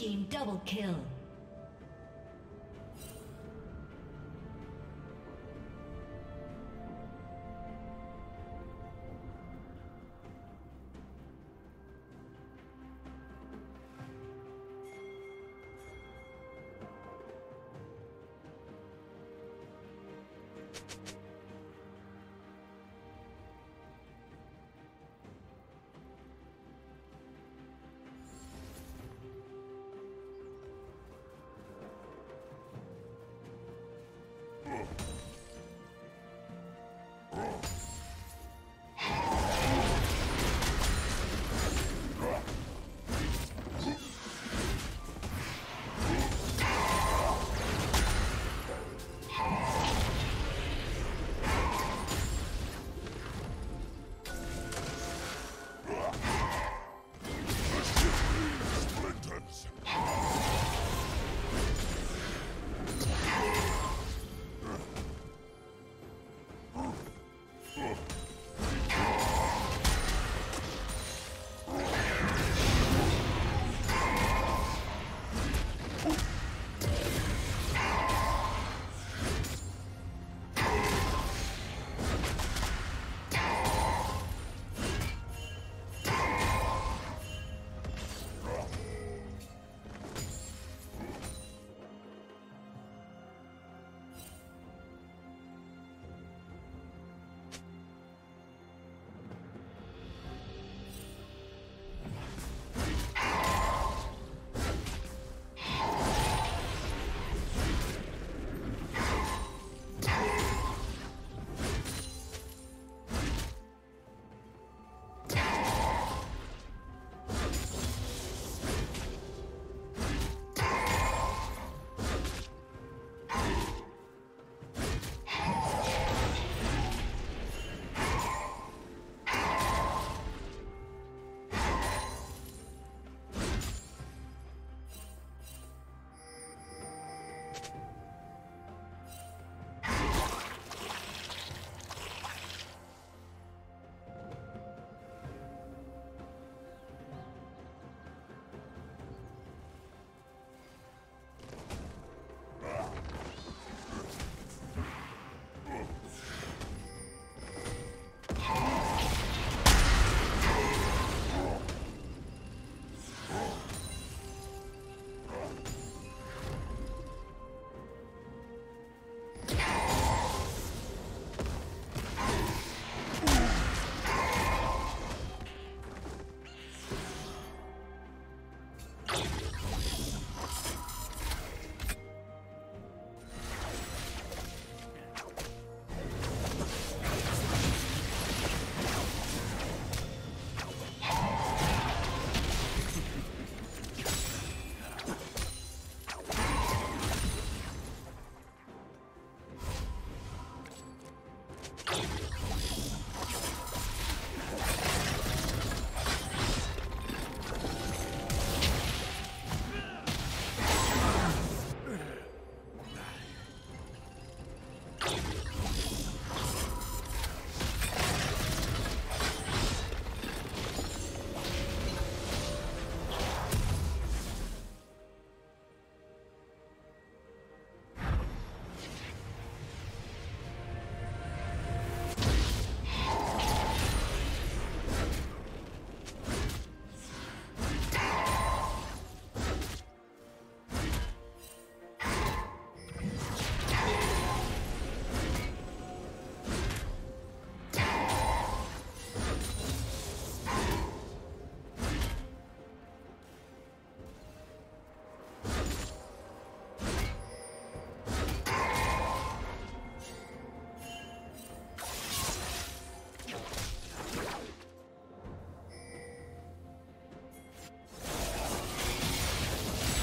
Team double kill.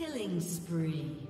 Killing spree.